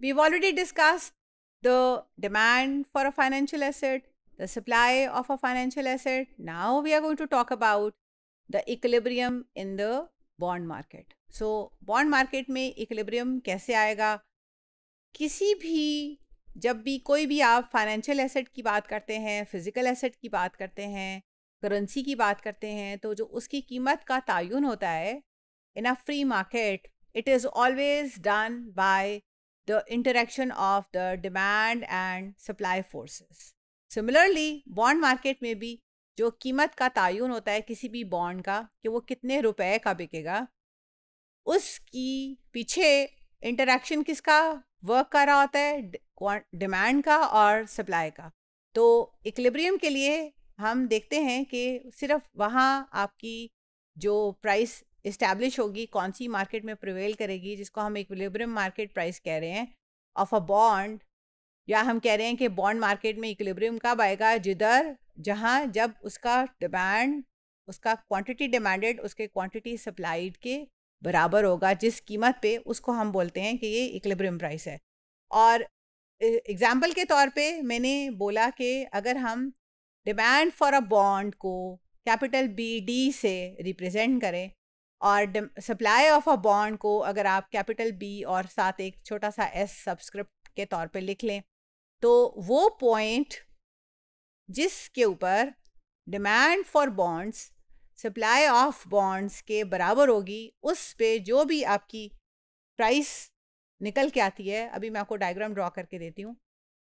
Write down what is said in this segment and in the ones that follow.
we've already discussed the demand for a financial asset, the supply of a financial asset. Now we are going to talk about the equilibrium in the bond market. So bond market में equilibrium कैसे आएगा किसी भी जब भी कोई भी आप फाइनेंशियल एसेट की बात करते हैं फ़िज़िकल एसेट की बात करते हैं करेंसी की बात करते हैं तो जो उसकी कीमत का तयन होता है in a free market it is always done by the interaction of the demand and supply forces. Similarly, bond market में भी जो कीमत का तयन होता है किसी भी बॉन्ड का कि वो कितने रुपए का बिकेगा उसकी पीछे इंटरेक्शन किसका वर्क कर रहा होता है डिमांड का और सप्लाई का तो इक्लिब्रियम के लिए हम देखते हैं कि सिर्फ़ वहाँ आपकी जो प्राइस इस्टेब्लिश होगी कौन सी मार्केट में प्रिवेल करेगी, जिसको हम इक्विलिब्रियम मार्केट प्राइस कह रहे हैं ऑफ़ अ बॉन्ड या हम कह रहे हैं कि बॉन्ड मार्केट में इक्विलिब्रियम कब आएगा? जिधर, जहाँ, जब उसका डिमांड उसका क्वांटिटी डिमांडेड उसके क्वांटिटी सप्लाइड के बराबर होगा, जिस कीमत पे उसको हम बोलते हैं कि ये इक्विलिब्रियम प्राइस है। और एग्ज़ाम्पल के तौर पे मैंने बोला कि अगर हम डिमांड फॉर अ बॉन्ड को कैपिटल बी डी से रिप्रेजेंट करें और सप्लाई ऑफ़ अ बॉन्ड को अगर आप कैपिटल बी और साथ एक छोटा सा एस सब्सक्रिप्ट के तौर पे लिख लें तो वो पॉइंट जिसके ऊपर demand for bonds supply of bonds के बराबर होगी, उस पे जो भी आपकी प्राइस निकल के आती है, अभी मैं आपको डायग्राम ड्रॉ करके देती हूँ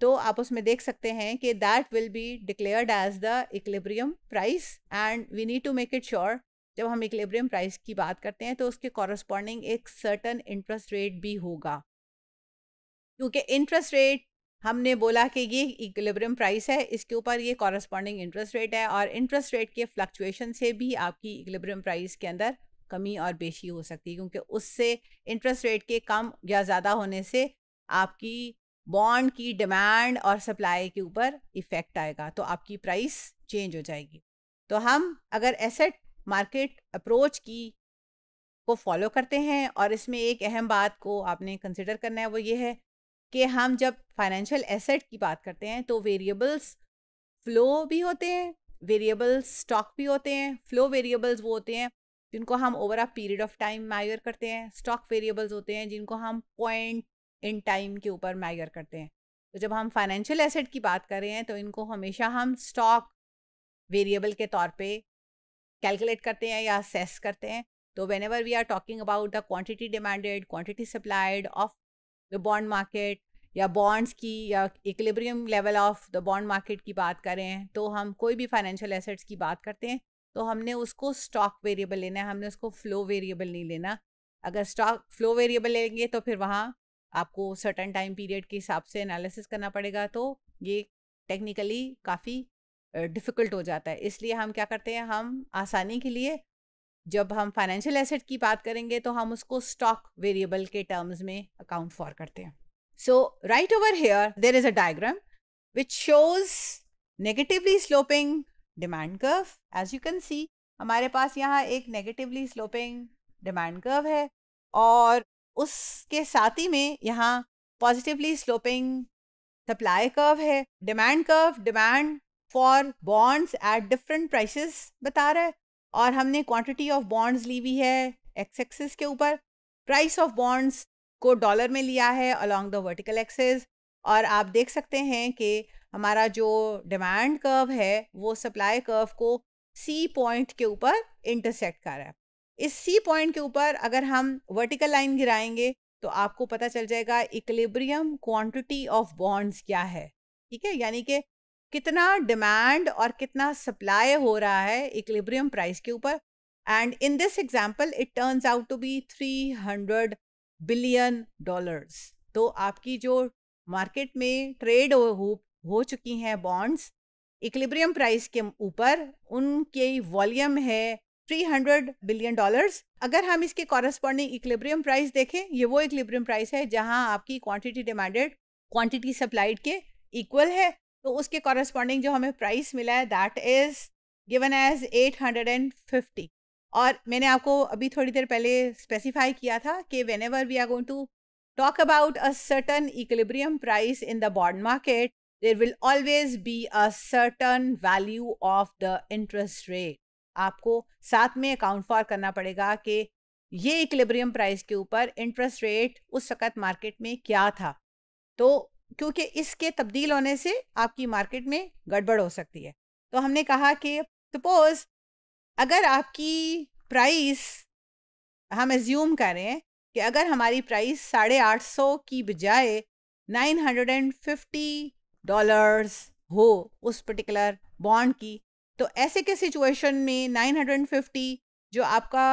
तो आप उसमें देख सकते हैं कि that will be declared as the equilibrium price and we need to make it sure जब हम इक्लेब्रियम प्राइस की बात करते हैं तो उसके कॉरस्पॉन्डिंग एक सर्टन इंटरेस्ट रेट भी होगा। क्योंकि इंटरेस्ट रेट हमने बोला कि ये इक्विलिब्रियम प्राइस है, इसके ऊपर ये कॉरस्पॉन्डिंग इंटरेस्ट रेट है और इंटरेस्ट रेट के फ्लक्चुएशन से भी आपकी इक्विलिब्रियम प्राइस के अंदर कमी और बेशी हो सकती है, क्योंकि उससे इंटरेस्ट रेट के कम या ज़्यादा होने से आपकी बॉन्ड की डिमांड और सप्लाई के ऊपर इफ़ेक्ट आएगा तो आपकी प्राइस चेंज हो जाएगी। तो हम अगर एसेट मार्केट अप्रोच की को फॉलो करते हैं और इसमें एक अहम बात को आपने कंसिडर करना है वो ये है कि हम जब फाइनेंशियल एसेट की बात करते हैं तो वेरिएबल्स फ्लो भी होते हैं, वेरिएबल्स स्टॉक भी होते हैं, फ्लो वेरिएबल्स वो होते हैं जिनको हम over a period of time मायर करते हैं, स्टॉक वेरिएबल्स होते हैं जिनको हम पॉइंट इन टाइम के ऊपर मायर करते हैं। तो जब हम फाइनेंशियल एसेट की बात कर रहे हैं तो इनको हमेशा हम स्टॉक वेरिएबल के तौर पे कैलकुलेट करते हैं या सेस करते हैं तो whenever we are talking about the quantity demanded quantity supplied of the bond market या बॉन्ड्स की या equilibrium level of the bond market की बात करें तो हम कोई भी फाइनेंशियल एसेट्स की बात करते हैं तो हमने उसको स्टॉक वेरिएबल लेना है, हमने उसको फ्लो वेरिएबल नहीं लेना। अगर स्टॉक फ्लो वेरिएबल लेंगे तो फिर वहाँ आपको सर्टन टाइम पीरियड के हिसाब से एनालिसिस करना पड़ेगा तो ये टेक्निकली काफ़ी डिफ़िकल्ट हो जाता है। इसलिए हम क्या करते हैं, हम आसानी के लिए जब हम फाइनेंशियल एसेट की बात करेंगे तो हम उसको स्टॉक वेरिएबल के टर्म्स में अकाउंट फॉर करते हैं। So right over here there is a diagram which shows negatively sloping demand curve as you can see हमारे पास यहाँ एक नेगेटिवली स्लोपिंग डिमांड कर्व है और उसके साथ ही में यहाँ पॉजिटिवली स्लोपिंग सप्लाई कर्व है। Demand curve demand for bonds at different prices बता रहा है। और हमने क्वांटिटी ऑफ़ बॉन्ड्स ली हुई है एक्स एक्सिस के ऊपर। प्राइस ऑफ़ बॉन्ड्स को डॉलर में लिया है अलॉन्ग द वर्टिकल एक्सेस और आप देख सकते हैं कि हमारा जो डिमांड कर्व है, वो सप्लाई कर्व को सी पॉइंट के ऊपर इंटरसेक्ट कर रहा है। इस सी पॉइंट के ऊपर अगर हम वर्टिकल लाइन गिराएँगे तो आपको पता चल जाएगा इक्लिब्रियम क्वांटिटी ऑफ़ बॉन्ड्स क्या है। ठीक है? यानी कि कितना डिमांड और कितना सप्लाई हो रहा है इक्लिब्रियम प्राइस के ऊपर। And in this example it turns out to be three hundred billion dollars तो आपकी जो मार्केट में ट्रेड हो, हो चुकी हैं बॉन्ड्स इक्लिब्रियम प्राइस के ऊपर उनके वॉल्यूम है 300 बिलियन डॉलर्स अगर हम इसके कॉरेस्पॉन्डिंग इक्लिब्रियम प्राइस देखें ये वो इक्लिब्रियम प्राइस है जहाँ आपकी क्वांटिटी डिमांडेड क्वांटिटी सप्लाइड के इक्वल है। तो उसके कॉरेस्पॉन्डिंग जो हमें प्राइस मिला है दैट इज़ गिवन एज 850 और मैंने आपको अभी थोड़ी देर पहले स्पेसिफाई किया था कि whenever we are going to talk about a certain equilibrium price in the bond market, there will always be a certain value of the interest rate. आपको साथ में अकाउंट फॉर करना पड़ेगा कि ये इक्विलिब्रियम प्राइस के ऊपर इंटरेस्ट रेट उस वक़्त मार्केट में क्या था तो क्योंकि इसके तब्दील होने से आपकी मार्केट में गड़बड़ हो सकती है। तो हमने कहा कि सपोज़ अगर आपकी प्राइस हम एज्यूम करें कि अगर हमारी प्राइस साढ़े आठ सौ की बजाय nine hundred and fifty dollars हो उस पर्टिकुलर बॉन्ड की तो ऐसे के सिचुएशन में नाइन हंड्रेड एंड फिफ्टी जो आपका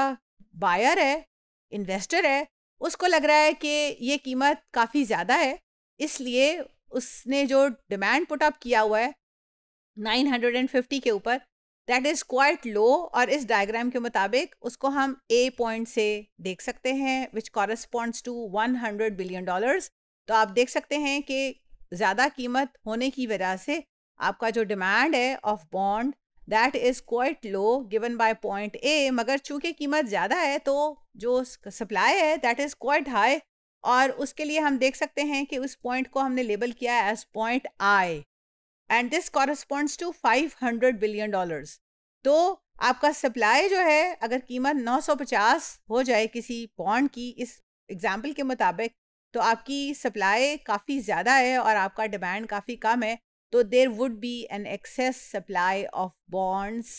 बायर है इन्वेस्टर है, उसको लग रहा है कि ये कीमत काफ़ी ज़्यादा है। इसलिए उसने जो डिमांड पुट अप किया हुआ है 950 के ऊपर दैट इज़ क्वाइट लो और इस डायग्राम के मुताबिक उसको हम ए पॉइंट से देख सकते हैं which corresponds to 100 billion dollars तो आप देख सकते हैं कि ज़्यादा कीमत होने की वजह से आपका जो डिमांड है of bond that is quite low given by point A मगर चूँकि कीमत ज़्यादा है तो जो सप्लाई है दैट इज़ क्वाइट हाई और उसके लिए हम देख सकते हैं कि उस पॉइंट को हमने लेबल किया है as point I and this corresponds to 500 billion dollars तो आपका सप्लाई जो है, अगर कीमत 950 हो जाए किसी बॉन्ड की, इस एग्ज़ाम्पल के मुताबिक तो आपकी सप्लाई काफ़ी ज़्यादा है और आपका डिमांड काफ़ी कम है। तो there would be an excess supply of bonds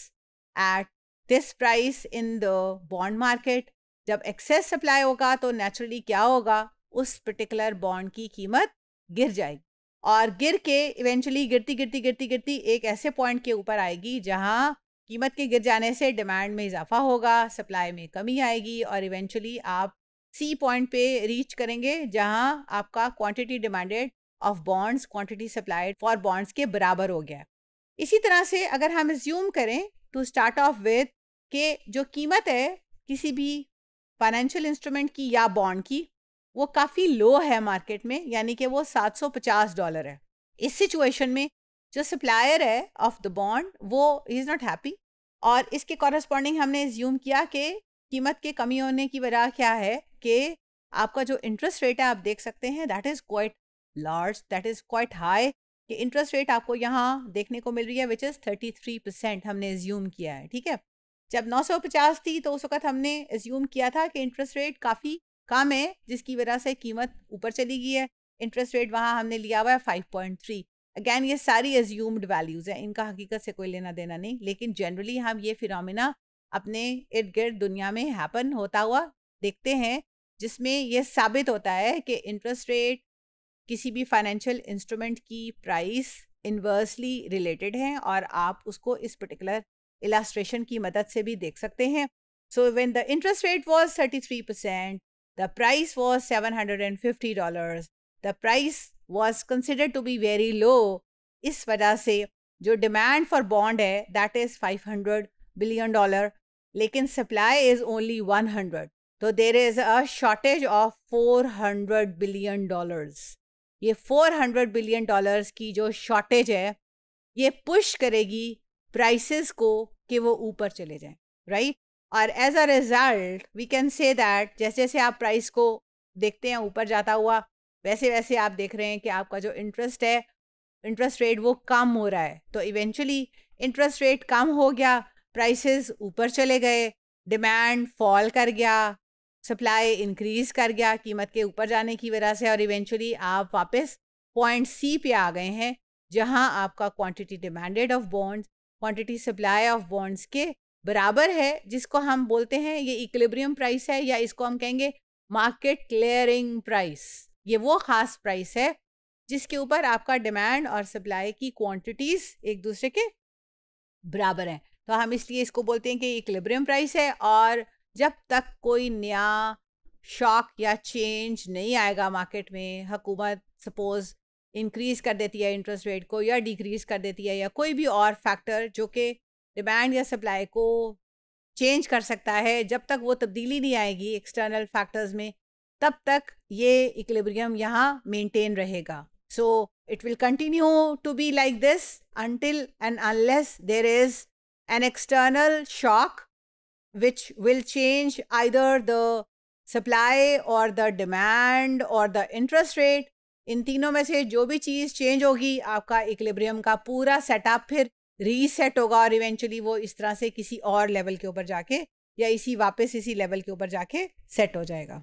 at this price in the bond market जब एक्सेस सप्लाई होगा तो नेचुरली क्या होगा? उस पर्टिकुलर बॉन्ड की कीमत गिर जाएगी। और गिर के इवेंचुअली गिरती गिरती गिरती गिरती एक ऐसे पॉइंट के ऊपर आएगी जहाँ कीमत के गिर जाने से डिमांड में इजाफा होगा सप्लाई में कमी आएगी और इवेंचुअली आप सी पॉइंट पे रीच करेंगे जहाँ आपका quantity demanded of bonds quantity supplied for bonds के बराबर हो गया। इसी तरह से अगर हम ज्यूम करें टू स्टार्ट ऑफ़ विथ के जो कीमत है किसी भी फाइनेंशियल इंस्ट्रूमेंट की या बॉन्ड की वो काफ़ी लो है मार्केट में, यानी कि वो 750 डॉलर है। इस सिचुएशन में जो सप्लायर है ऑफ़ द बॉन्ड, वो इज़ नॉट हैप्पी। और इसके कॉरस्पॉन्डिंग हमने ज्यूम किया कि कीमत के कमी होने की वजह क्या है कि आपका जो इंटरेस्ट रेट है, आप देख सकते हैं that is quite large that is quite high कि इंटरेस्ट रेट आपको यहाँ देखने को मिल रही है which is thirty three percent हमने ज्यूम किया है, ठीक है? जब 950 थी तो उस वक्त हमने ज्यूम किया था कि इंटरेस्ट रेट काफ़ी कम है, जिसकी वजह से कीमत ऊपर चली गई है। इंटरेस्ट रेट वहाँ हमने लिया हुआ है 5.3 अगैन, ये सारी एज्यूम्ड वैल्यूज़ हैं, इनका हकीकत से कोई लेना देना नहीं, लेकिन जनरली हम ये फिनमिना अपने इर्द गिर्द दुनिया में हैपन होता हुआ देखते हैं, जिसमें यह साबित होता है कि इंटरेस्ट रेट किसी भी फाइनेंशियल इंस्ट्रूमेंट की प्राइस इन्वर्सली रिलेटेड है और आप उसको इस पर्टिकुलर इलास्ट्रेशन की मदद से भी देख सकते हैं। So when the interest rate was thirty three percent the price was 750 dollars the price was considered to be very low इस वजह से जो डिमांड फॉर बॉन्ड है दैट इज़ 500 बिलियन डॉलर लेकिन सप्लाई इज़ ओनली 100 तो there is a shortage of 400 billion dollars ये 400 billion dollars की जो शॉर्टेज है, ये पुश करेगी प्राइसेस को कि वो ऊपर चले जाएँ राइट और as a result we can say that जैसे जैसे आप प्राइस को देखते हैं, ऊपर जाता हुआ, वैसे वैसे आप देख रहे हैं कि आपका जो इंटरेस्ट है इंटरेस्ट रेट वो कम हो रहा है। तो इवेंचुअली इंटरेस्ट रेट कम हो गया प्राइसेस ऊपर चले गए डिमांड फॉल कर गया सप्लाई इंक्रीज कर गया कीमत के ऊपर जाने की वजह से और इवेंचुअली आप वापस पॉइंट सी पे आ गए हैं, जहाँ आपका quantity demanded of bonds quantity supply of bonds के बराबर है, जिसको हम बोलते हैं, ये इक्विलिब्रियम प्राइस है, या इसको हम कहेंगे मार्केट क्लियरिंग प्राइस ये वो ख़ास प्राइस है, जिसके ऊपर आपका डिमांड और सप्लाई की क्वांटिटीज़ एक दूसरे के बराबर हैं। तो हम इसलिए इसको बोलते हैं कि इक्विलिब्रियम प्राइस है, और जब तक कोई नया शॉक या चेंज नहीं आएगा मार्केट में, हुकूमत सपोज़ इंक्रीज़ कर देती है इंटरेस्ट रेट को, या डिक्रीज़ कर देती है, या कोई भी और फैक्टर जो कि डिमांड या सप्लाई को चेंज कर सकता है। जब तक वो तब्दीली नहीं आएगी एक्सटर्नल फैक्टर्स में, तब तक ये इक्विलिब्रियम यहाँ मेंटेन रहेगा। So, it will continue to be like this until and unless there is an external shock which will change either the supply और द डिमांड और द इंटरेस्ट रेट। इन तीनों में से जो भी चीज़ चेंज होगी, आपका इक्लिब्रियम का पूरा सेटअप फिर रीसेट होगा और इवेंचुअली वो इस तरह से किसी और लेवल के ऊपर जाके या इसी वापस इसी लेवल के ऊपर जाके सेट हो जाएगा।